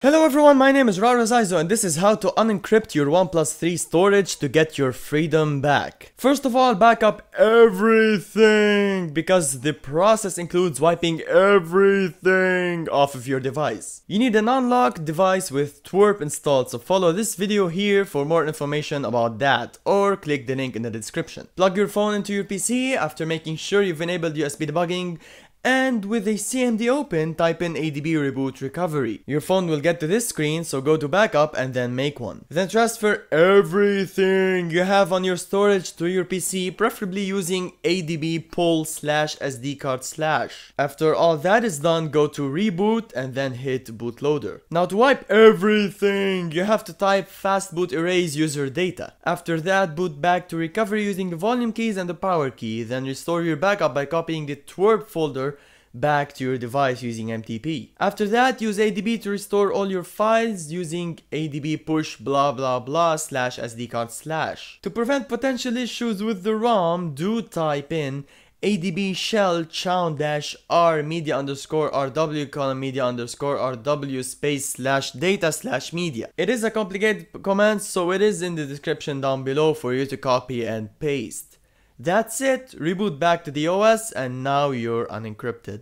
Hello everyone, my name is Riro Zizo and this is how to unencrypt your OnePlus 3 storage to get your freedom back. First of all, back up everything because the process includes wiping everything off of your device. You need an unlocked device with TWRP installed, so follow this video here for more information about that or click the link in the description. Plug your phone into your PC after making sure you've enabled USB debugging and with a CMD open, type in ADB reboot recovery. Your phone will get to this screen, so go to backup and then make one. Then transfer everything you have on your storage to your PC, preferably using ADB pull slash SD card slash. After all that is done, go to reboot and then hit bootloader. Now to wipe everything, you have to type fastboot erase user data. After that, boot back to recovery using the volume keys and the power key, then restore your backup by copying the TWRP folder back to your device using MTP. After that, use ADB to restore all your files using ADB push blah blah blah slash SD card slash. To prevent potential issues with the ROM, do type in adb shell chown dash r media underscore rw colon media underscore rw space slash data slash media. It is a complicated command so it is in the description down below for you to copy and paste. That's it, reboot back to the OS and now you're unencrypted.